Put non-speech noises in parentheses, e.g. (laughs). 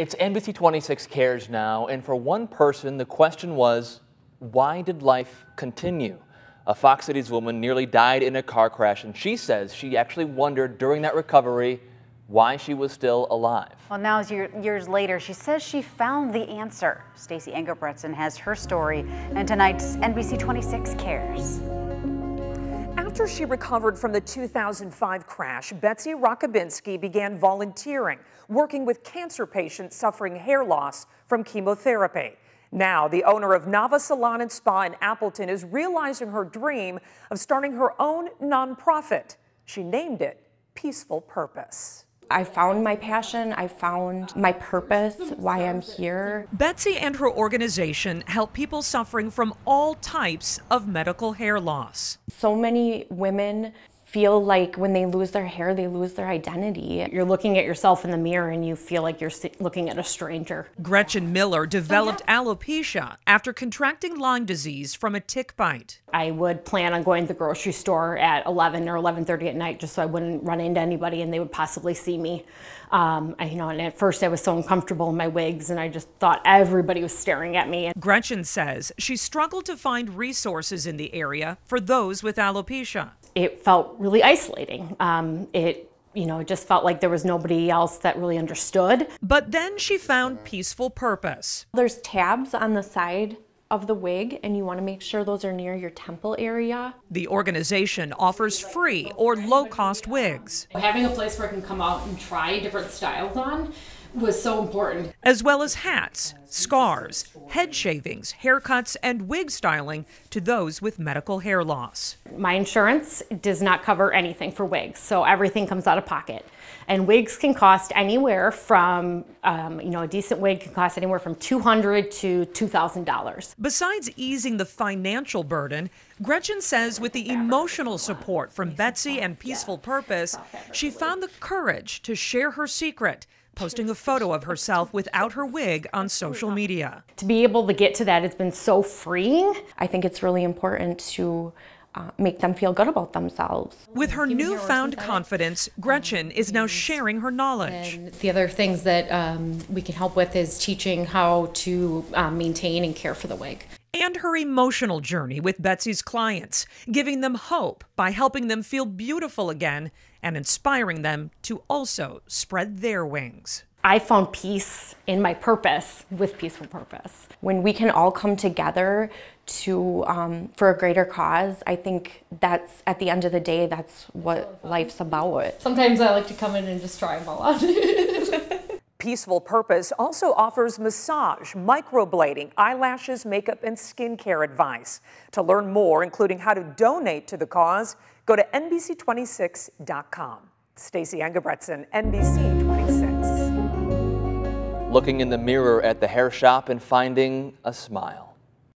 It's NBC 26 Cares now, and for one person, the question was, why did life continue? A Fox Cities woman nearly died in a car crash, and she says she actually wondered during that recovery why she was still alive. Well, now years later, she says she found the answer. Stacey Engebretson has her story, and tonight's NBC 26 Cares. After she recovered from the 2005 crash, Betsy Rachubinski began volunteering, working with cancer patients suffering hair loss from chemotherapy. Now, the owner of Nava Salon and Spa in Appleton is realizing her dream of starting her own nonprofit. She named it Peaceful Purpose. I found my passion, I found my purpose, why I'm here. Betsy and her organization help people suffering from all types of medical hair loss. So many women feel like when they lose their hair, they lose their identity. You're looking at yourself in the mirror and you feel like you're looking at a stranger. Gretchen Miller developed alopecia after contracting Lyme disease from a tick bite. I would plan on going to the grocery store at 11 or 11:30 at night just so I wouldn't run into anybody and they would possibly see me. Um, I, you know, and at first I was so uncomfortable in my wigs and I just thought everybody was staring at me. Gretchen says she struggled to find resources in the area for those with alopecia it felt really isolating. Um, it you know, it just felt like there was nobody else that really understood. But then she found peaceful purpose. There's tabs on the side of the wig and you want to make sure those are near your temple area. The organization offers free or low-cost wigs. Having a place where I can come out and try different styles on was so important. As well as hats, scarves, head shavings, haircuts, and wig styling to those with medical hair loss. My insurance does not cover anything for wigs, so everything comes out of pocket. And wigs can cost anywhere from, um, you know, a decent wig can cost anywhere from 200 to $2,000. Besides easing the financial burden, Gretchen says with the emotional support from Betsy and Peaceful Purpose, she found the courage to share her secret posting a photo of herself without her wig on social media. To be able to get to that, it's been so freeing. I think it's really important to uh, make them feel good about themselves. With her newfound confidence, Gretchen is now sharing her knowledge. And the other things that um, we can help with is teaching how to um, maintain and care for the wig and her emotional journey with Betsy's clients, giving them hope by helping them feel beautiful again and inspiring them to also spread their wings. I found peace in my purpose with Peaceful Purpose. When we can all come together to um, for a greater cause, I think that's at the end of the day, that's what life's about. Sometimes I like to come in and just try them all out. (laughs) Peaceful Purpose also offers massage, microblading, eyelashes, makeup, and skincare advice. To learn more, including how to donate to the cause, go to NBC26.com. Stacey Engebretson, NBC 26. Looking in the mirror at the hair shop and finding a smile.